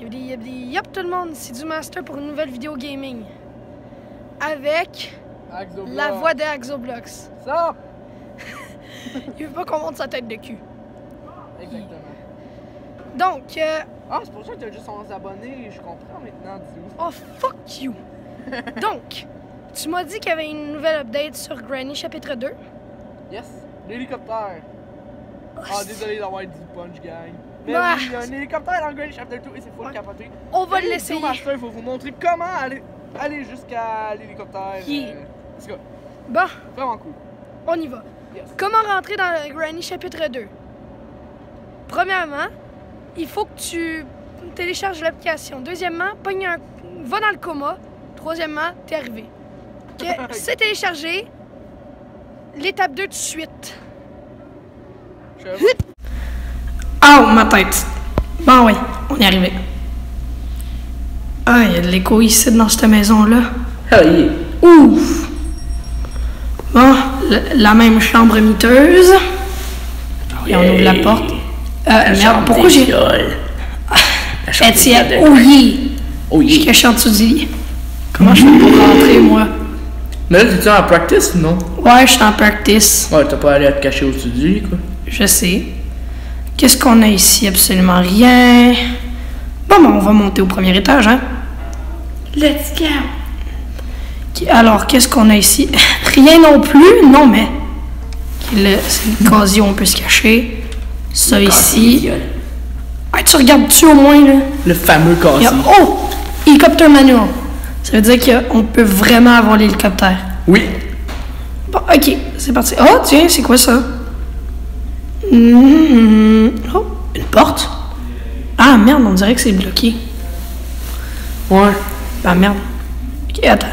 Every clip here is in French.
Yabdi yabdi yop tout le monde, c'est du Master pour une nouvelle vidéo gaming. Avec Axoblox. la voix de Axoblox. Ça! Il veut pas qu'on monte sa tête de cul. Exactement. Donc, euh, Ah, c'est pour ça que t'as juste 11 abonnés, je comprends maintenant, dis oh fuck you. Donc, tu m'as dit qu'il y avait une nouvelle update sur Granny chapitre 2. Yes, l'hélicoptère. Ah, désolé d'avoir dit punch, gang. Mais Bah. oui, il y a un hélicoptère dans Granny Chapter 2 et c'est full Ouais. capoté. On va l'essayer. Master, il faut vous montrer comment aller, aller jusqu'à l'hélicoptère. Yeah. euh. Bon, Vraiment cool. on y va. Yes. Comment rentrer dans le Granny chapitre 2? Premièrement, il faut que tu télécharges l'application. Deuxièmement, pogne un... va dans le coma. Troisièmement, t'es arrivé. C'est téléchargé. L'étape 2 de suite. Je- Oh, ma tête. Bon, oui, on est arrivé. Ah, il y a de l'écho ici dans cette maison-là. Hell yeah. Ouf! Bon, la même chambre miteuse. Et on ouvre la porte. Euh, merde, pourquoi j'ai. Étienne, yeah! Oh Je suis caché en dessous du lit. Comment je fais pour rentrer, moi? Mais là, t'es-tu en practice ou non? Ouais, je suis en practice. Ouais, t'as pas allé à te cacher au-dessus du lit, quoi. Je sais. Qu'est-ce qu'on a ici? Absolument rien. Bon, ben, on va monter au premier étage, hein? Let's go! Alors, qu'est-ce qu'on a ici? Rien non plus, non, mais. C'est une casier où on peut se cacher. Ça ici. Ah, tu regardes-tu au moins, là? Le fameux a- casier. Oh! Hélicoptère manual. Ça veut dire qu'on peut vraiment avoir l'hélicoptère. Oui. Bon, ok, c'est parti. Oh, tiens, c'est quoi ça? Mhm. Oh, une porte? Ah, merde, on dirait que c'est bloqué. Ouais. Ah, merde. Ok, attends.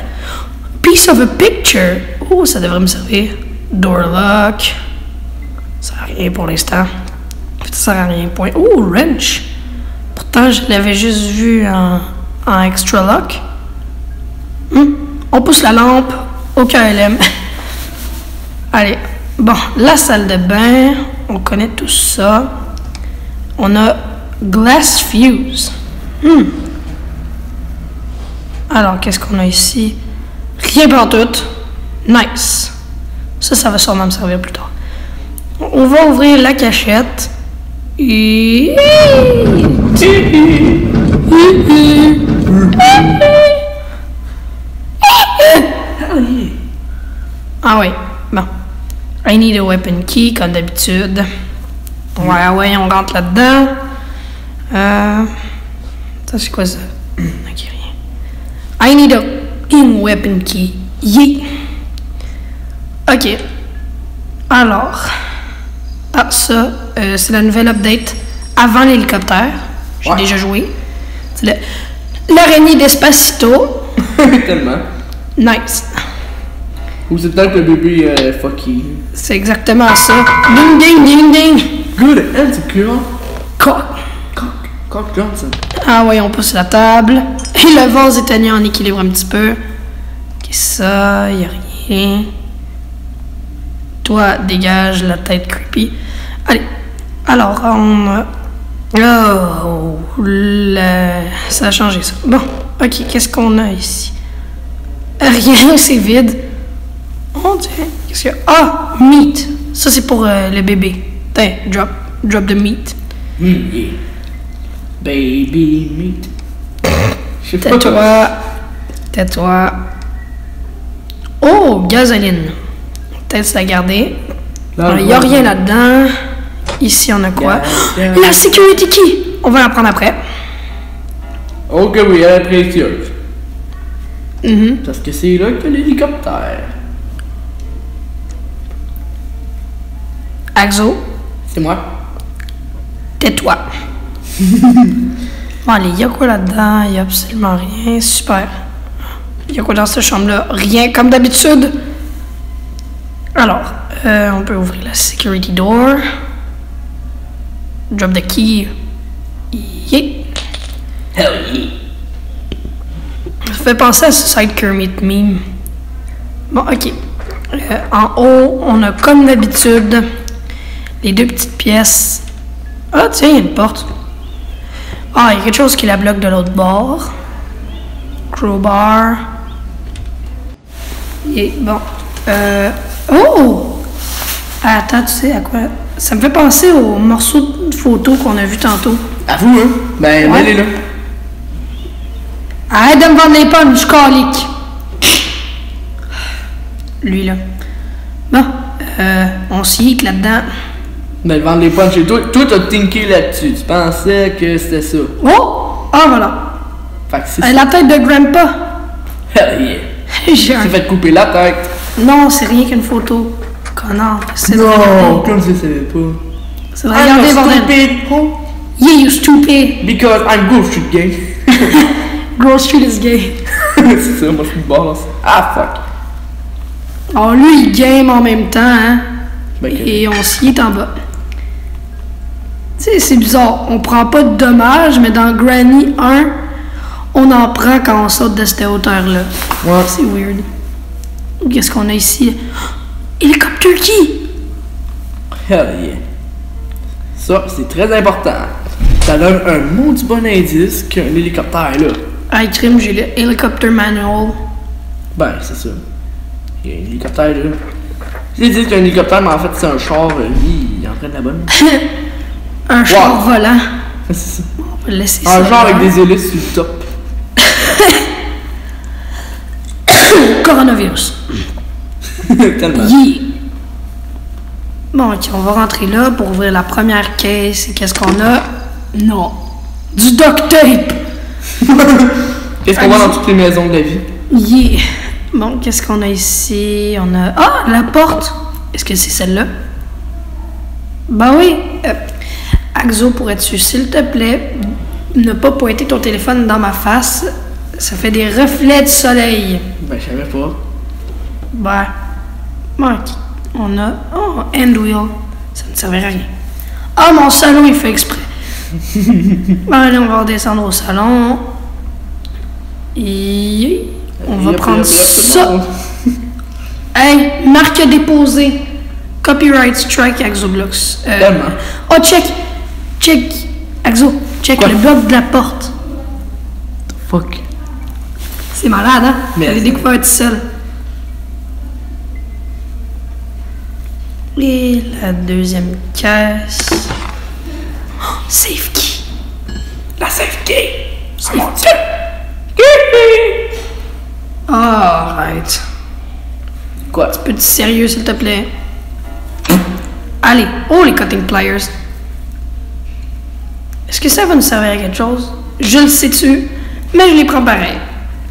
Piece of a picture. Oh, ça devrait me servir. Door lock. Ça sert à rien pour l'instant. Ça sert à rien. Point. Oh, wrench. Pourtant, je l'avais juste vu en, en extra lock. Hmm. On pousse la lampe. Aucun LM. Allez. Bon, la salle de bain. On connaît tout ça. On a glass fuse. Hmm. Alors, qu'est-ce qu'on a ici? Rien pour tout. Nice. Ça, ça va sûrement me servir plus tard. On va ouvrir la cachette. Et... Ah bon. I need a weapon key, comme d'habitude. Ouais, ouais, on rentre là-dedans. Euh... Ça, c'est quoi ça? Ok, rien. I need a in weapon key. Yeah. Ok. Alors. Ah, ça, euh, c'est la nouvelle update avant l'hélicoptère. J'ai Ouais. déjà joué. C'est l'araignée d'Espacito. Tellement. Nice. Ou c'est peut-être le bébé euh, fucky. C'est exactement ça. Ding, ding, ding, ding. Good and secure. Coq. Cock. Cock Johnson. Ah ouais, on pousse la table. Et le vase est tenu en équilibre un petit peu. Ok, ça, y a rien. Toi, dégage la tête creepy. Allez. Alors, on a... Oh, le- ça a changé ça. Bon, ok, qu'est-ce qu'on a ici? Rien, c'est vide. On dirait. Qu'est-ce a? Ah, meat. Ça, c'est pour euh, le bébé. Tiens, drop. Drop de meat. Mm, yeah. Baby meat. Tais-toi. Tais-toi. Oh, gasoline. Peut-être la garder. Il n'y a rien là-dedans. Ici, on a quoi? La security key! On va la prendre après. Ok, oui, elle est précieuse. Mhm. Parce que c'est là que l'hélicoptère. Axo, C'est moi. tais-toi. bon, allez, il y a quoi là-dedans? Il n'y a absolument rien. Super. Il y a quoi dans cette chambre-là? Rien, comme d'habitude. Alors, euh, on peut ouvrir la security door. Drop the key. Yeah. Hell yeah. Ça fait penser à Suicide Kermit meme. Bon, ok. Euh, en haut, on a comme d'habitude les deux petites pièces. Ah, tiens, il y a une porte. Ah, il y a quelque chose qui la bloque de l'autre bord. Crowbar. Et bon. Euh, oh! Attends, tu sais à quoi? Ça me fait penser au morceau de photo qu'on a vu tantôt. À vous, hein? Ben, Ouais. allez là. Arrête de me vendre les pommes, je calique. Lui, là. Bon, euh, on s'y hit là-dedans. Ben, vendre les punchs. Et toi, toi, t'as thinké là-dessus. Tu pensais que c'était ça. Oh! Ah, voilà. Fait que c'est Euh, ça. la tête de Grandpa. Hell yeah. J'ai un- C'est fait couper la tête. Non, c'est rien qu'une photo. Connard. C'est Non, comme je savais pas. C'est vrai, regardez, bordel. stupid. Oh, Yeah, you stupid. because I'm Grove Street gay. Grove Street is gay. c'est ça, moi je suis de boss. Ah fuck. Oh, lui, il game en même temps, hein. Ben, que- Et on s'y est en bas. Tu sais, c'est bizarre. On prend pas de dommages, mais dans Granny 1, on en prend quand on saute de cette hauteur-là. Ouais. C'est weird. Qu'est-ce qu'on a ici? Hélicoptère qui? Hell yeah. Ça, c'est très important. Ça donne un maudit bon indice qu'un hélicoptère est là. Ah, crime, j'ai le hélicoptère manual. Ben, c'est ça. Il y a un hélicoptère là. J'ai dit qu'un hélicoptère, mais en fait, c'est un char. Lui, il est en train de la bonne. Un char volant. c'est ça. On va laisser Un ça. genre avec des hélices sur le top. Coronavirus. Tellement. Yeah. Bon, ok, on va rentrer là pour ouvrir la première caisse. Et qu'est-ce qu'on a? Non. Du duct tape! Qu'est-ce qu'on voit dans toutes les maisons de la vie? Yeah. Bon, qu'est-ce qu'on a ici? On a. Ah, la porte! Est-ce que c'est celle-là? Ben oui. Euh, Axo, pourrais-tu, s'il te plaît, ne pas pointer ton téléphone dans ma face? Ça fait des reflets de soleil. Ben, je savais pas. Ben. ok. On a. Oh, hand wheel. Ça ne servait à rien. Ah, mon salon, il fait exprès. bon, allez, on va redescendre au salon. Et. On va prendre ça. Hey, marque déposée. Copyright strike Axoblocks. Euh, Tellement. oh, check. Check. Axo, check Quoi? le bloc de la porte. Fuck. C'est malade, hein? Mais- J'avais découvert tout seul. Et la deuxième caisse. Oh, safe key. La safe key! Safe Mon key. dieu! Arrête. Quoi? Petit sérieux, s'il te plaît? Allez. Oh, les cutting pliers. Est-ce que ça va nous servir à quelque chose? Je le sais-tu, mais je les prends pareil.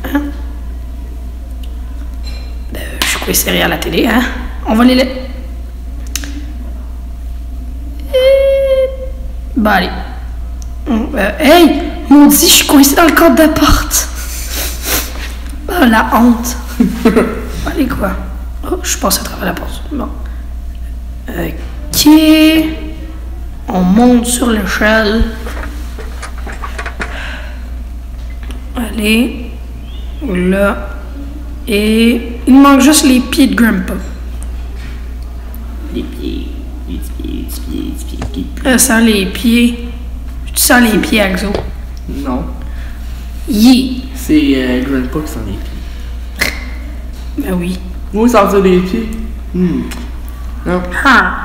Hein? Euh, je suis coincé à la télé, hein? On va les... la- Et- Bah, allez. Euh, hey! Maudit, je suis coincé dans le cadre de la porte. Ah, la honte. Allez, quoi? Oh, je suis passé à travers la porte. Bon. Ok. On monte sur l'échelle. Allez. Là. Et il manque juste les pieds de Grandpa. Les pieds. Les pieds, les pieds, les pieds, les pieds. Euh, sans les pieds. Tu sens les pieds, Axo. Non. Yeah. C'est euh, Grandpa qui sent les pieds. Ben oui. Moi, sentir les pieds? Hmm. Non. Ah.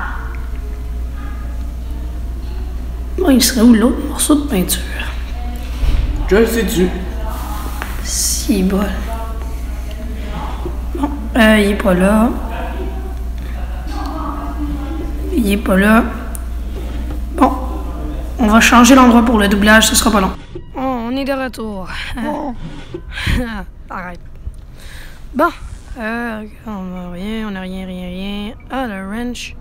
Bon, il serait où l'autre morceau de peinture? Je sais-tu. Si bol. Bon, euh, il est pas là. Il est pas là. Bon, on va changer l'endroit pour le doublage, ce sera pas long. Oh, on est de retour. Arrête. Bon, euh, on a rien, on a rien, rien, rien. Ah, le wrench.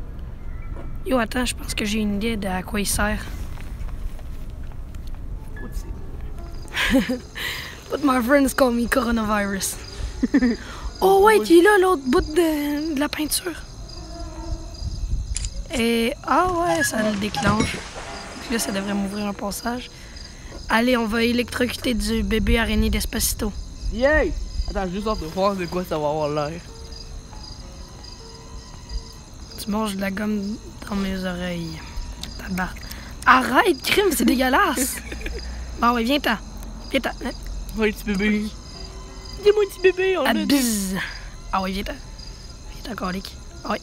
Yo, attends, je pense que j'ai une idée de à quoi il sert. But my friends call me coronavirus. oh ouais, il est là, l'autre bout de, de la peinture. Et ah ouais, ça le déclenche. Puis là, ça devrait m'ouvrir un passage. Allez, on va électrocuter du bébé araignée d'Espacito. Yay! Attends, j'ai juste hâte de voir de quoi ça va avoir l'air. Tu manges de la gomme dans mes oreilles. Tabarnak. Arrête, crime, c'est dégueulasse. Bon, ouais, viens-t'en. Viens-t'en. Hein? Ouais, petit bébé. Dis-moi, petit bébé, on Ah, l'a dit. Ah oui, viens-t'en. Viens-t'en, colique. Ah oui.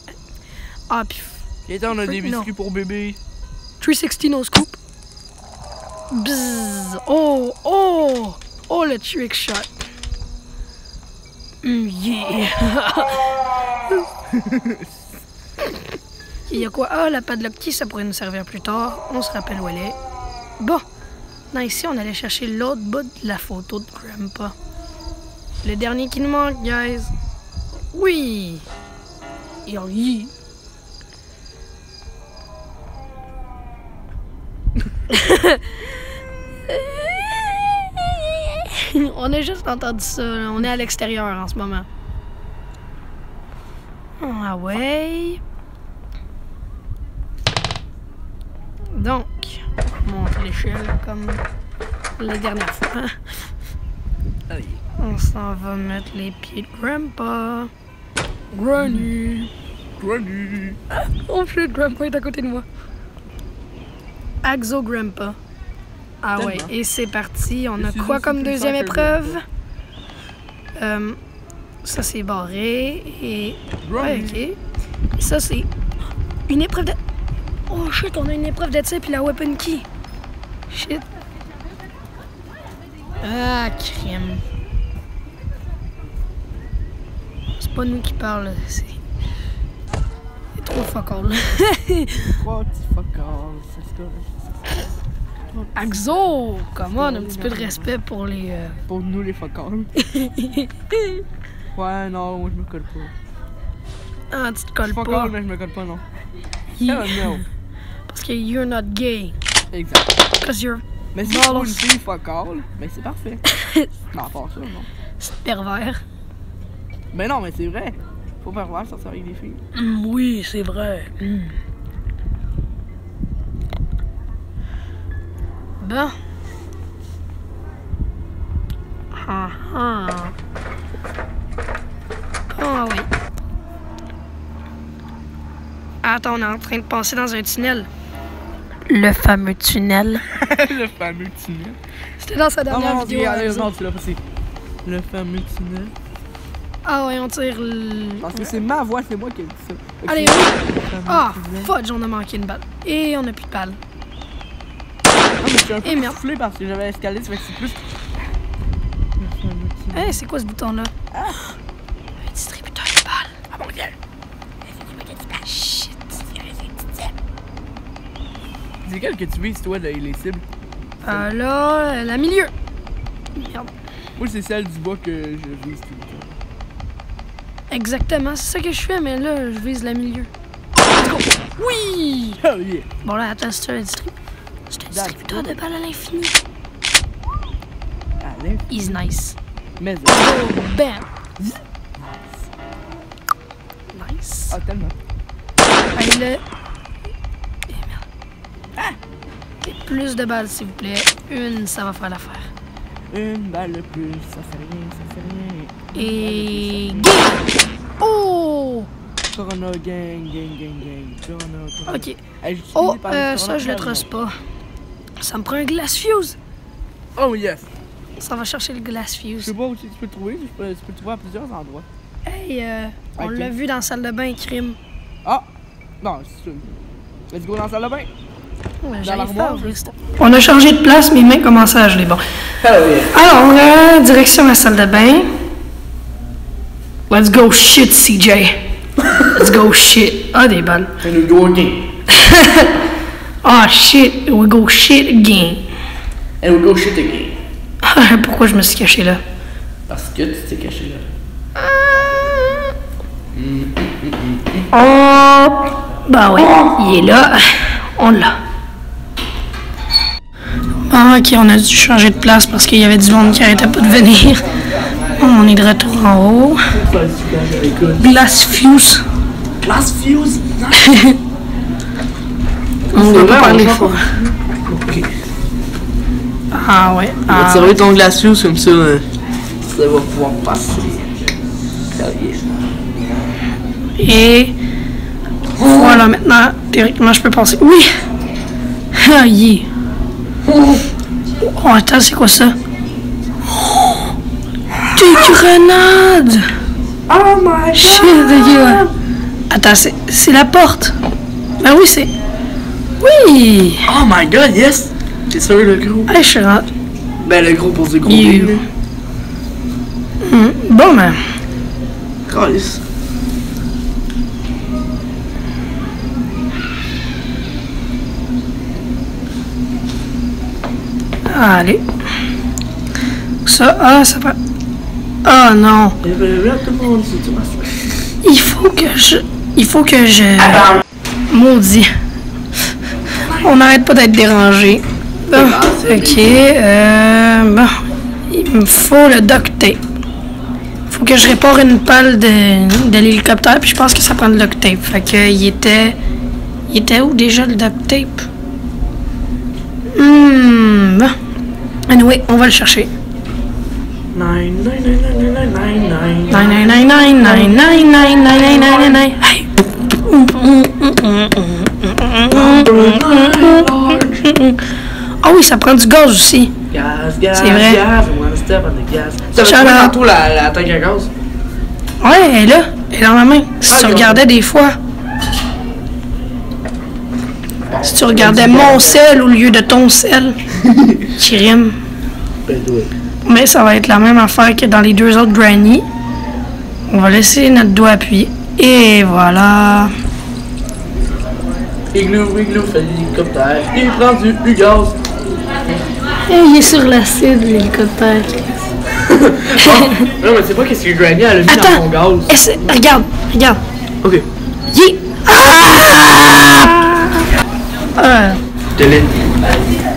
Ah, puis Et on a des biscuits pour bébé. 360 no scoop. Bzz. Oh, oh. Oh, le trick shot. Mm, yeah. Il y a quoi? Ah, la padlock key, ça pourrait nous servir plus tard. On se rappelle où elle est. Bon. Non, ici, on allait chercher l'autre bout de la photo de Grandpa. Le dernier qui nous manque, guys. Oui. Et on on a juste entendu ça. là. On est à l'extérieur en ce moment. Ah ouais. Donc, comme la dernière fois. On s'en va mettre les pieds de Grandpa. Granny. Granny. Oh shit, Grandpa est à côté de moi. Axo Grandpa. Ah ouais, et c'est parti. On a quoi comme deuxième épreuve? Euh, ça c'est barré et. Ouais, ok. Ça c'est une épreuve de. Oh shit, on a une épreuve de tir puis la weapon key. Shit. Ah, crème. C'est pas nous qui parlons, c'est. C'est trop fuck all. Petits fuck all. C'est. Axo! Come on, un petit peu de respect pour les. euh, Pour nous, les fuck all. Ouais, non, moi je me colle pas. Ah, tu te colles Fuck pas. all, mais je me colle pas, non. Yeah. Hell no. Parce que you're not gay. Exact. You're Mais si c'est une fille fuck all, ben c'est parfait. Mais à part ça, non. c'est pervers. Ben non, mais c'est vrai. Faut pas voir sortir avec des filles. Mm, oui, c'est vrai. Mm. Bon. Ah ah. Ah oui. Attends, on est en train de passer dans un tunnel. Le fameux tunnel. le fameux tunnel. C'était dans sa dernière non, vidéo. exemple. non, tu l'as pas, c'est le fameux tunnel. Ah ouais, on tire le... Parce que c'est ma voix, c'est moi qui ai dit ça. Allez, oui. Ah, tunnel. fudge, on a manqué une balle. Et on a plus de balle. Non, mais je suis un peu Eh, soufflé parce que j'avais escalé, ça fait que c'est plus. Le fameux tunnel. Hey, c'est quoi ce bouton-là? Ah. C'est quel que tu vises, toi, les, les cibles? Euh, là, la milieu. Merde. Moi, c'est celle du bas que je vise tout le temps. Exactement, c'est ça que je fais, mais là, je vise la milieu. Let's go. Oui! Oh yeah! Bon, là, attends, c'est un, distribu... c'est un distributeur de balles à l'infini. Allez, He's nice. mais. Oh, bam! Nice. Ah, tellement. Allez, là. Eh, merde. Et plus de balles, s'il vous plaît. Une, ça va faire l'affaire. Une balle de plus, ça fait rien, ça fait rien. Et. Oh! Corona gang, gang, gang, gang. Corona, corona. Ok. Hey, Oh, euh, ça, je le trosse pas. Ça me prend un glass fuse. Oh yes! Ça va chercher le glass Je fuse. sais pas où tu peux le trouver, tu peux, tu peux le trouver à plusieurs endroits. Hey, euh, on l'a vu dans la salle de bain, crime. Ah! Non, c'est ça. Let's go dans la salle de bain! On a changé de place, mes mains commençaient à geler. Bon. Alors, euh, direction la salle de bain. Let's go shit, CJ. Let's go shit. Ah, des balles. And we go again. Ah, shit. We go shit again. And we go shit again. Ah, Pourquoi je me suis caché là? Parce que tu t'es caché là. Oh! Bah ouais, il est là. On l'a. Ah, ok, on a dû changer de place parce qu'il y avait du monde qui arrêtait pas de venir. On est de retour en haut. Glass fuse. Glass fuse! On va vrai, pas parler fort. Ok. Ah ouais. On va Ah, tirer ton glass fuse comme ça. euh, Ça va pouvoir passer. Et. Oh! là, maintenant, théoriquement, je peux passer. Oui! Ah, yeah. Oh, attends, c'est quoi ça? Oh, des grenades! Oh my Shit, ok, ouais. Attends, c'est, c'est la porte. Ben oui, c'est. Oui! Oh my god, yes! C'est sûr, le gros? Hey, je suis rentré. Ben, le gros pour du gros. You. Hmm, Bon, ben. Calisse. Allez. Ça, ah, ça va. Ah non. Tu vois. Il faut que je. Il faut que je. Maudit. On n'arrête pas d'être dérangé. Ok. Euh, bon. Il me faut le duct tape. Faut que je répare une pale de, de l'hélicoptère, puis je pense que ça prend le duct tape. Fait que il était. Il était où déjà le duct tape? Hmm. Bon. Anyway, on va le chercher. Ah oui, ça prend du gaz aussi. Gaz, gaz, C'est vrai. the la, à gaz? Ouais, elle est là. Elle est dans ma main. Si des fois... Si tu regardais mon sel au lieu de ton sel. Qui rime. Ben, ouais. Mais ça va être la même affaire que dans les deux autres granny. On va laisser notre doigt appuyé. Et voilà. Igloo, igloo, fait l'hélicoptère. Il prend du, gaz. Et il est sur l'acide, l'hélicoptère. Non, mais c'est pas qu'est-ce que Granny elle a mis dans son Attends. gaz. Regarde, regarde. Ok. Yeah. Ah! Ah, Télé.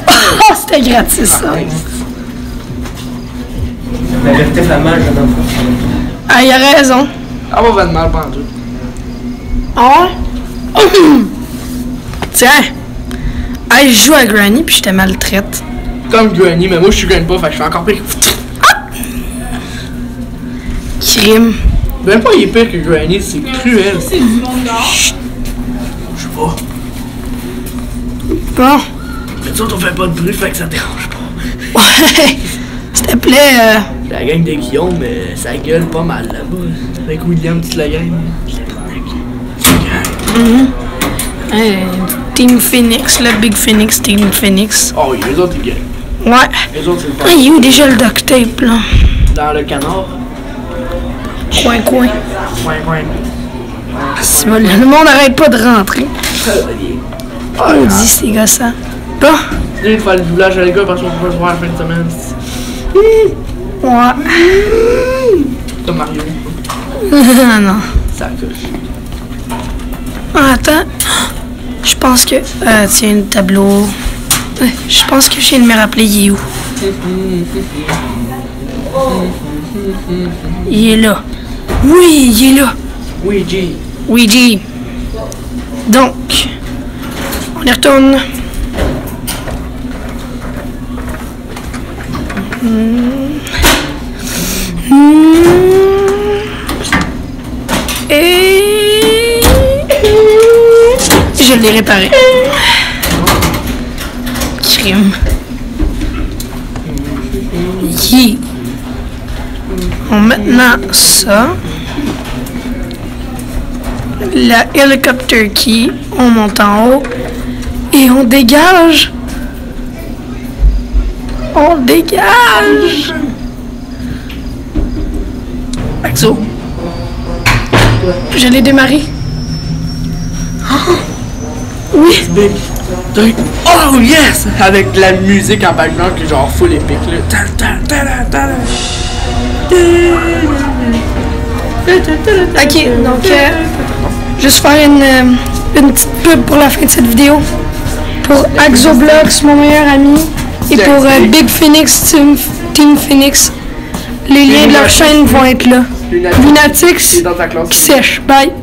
Oh, c'était gratis, ça. La vérité flamande, je donne Ah, il a raison. Ah, on va de mal pendant tout. Ah ouais? Tiens. Ah, je joue à Granny, puis je te maltraite. Comme Granny, mais moi je suis Granny pas, fait que je fais encore pire. Crime. Même pas il est pire que Granny, c'est cruel. C'est du monde dehors. Je sais pas. Bon. Mais nous autres, on fait pas de bruit, fait que ça dérange pas. Ouais. S'il te plaît, euh, La gang de Guillaume, mais ça gueule pas mal là-bas. Avec William, toute la gang. euh, Team Phoenix, le Big Phoenix, Team Phoenix. Oh oui, les autres, ils gueulent. Ouais. Les autres, c'est le Ah, fun. il est où déjà le duct tape, là? Dans le canard. Coin, coin. Coin, coin. C'est bon, Le monde n'arrête pas de rentrer. On dit ces gars ça. Bon. Il faut aller le doublage à l'école parce qu'on peut pas se voir la fin de semaine. Ouais. Comme Mario. Ah non. Ça coche. Ah, attends. Je pense que. Ah, tiens, le tableau. Je pense que je viens de me rappeler, il est où? Il est là. Oui, il est là. Oui, G. Oui, G. Donc, on y retourne. Et je l'ai réparé. Crime. Yeah. Bon, maintenant ça la helicopter key, on monte en haut et on dégage. On dégage. Axo. Je l'ai démarré. Oh, Oui. Big. Oh yes! Avec de la musique en background qui est genre full épique là. Ok, donc euh, juste faire une, euh, une petite pub pour la fin de cette vidéo. Pour Axoblox, mon meilleur ami. Et pour euh, Big Phoenix, Team, Team Phoenix. Les liens de leur chaîne vont être là. Lunatics. Qui sèche. Bye.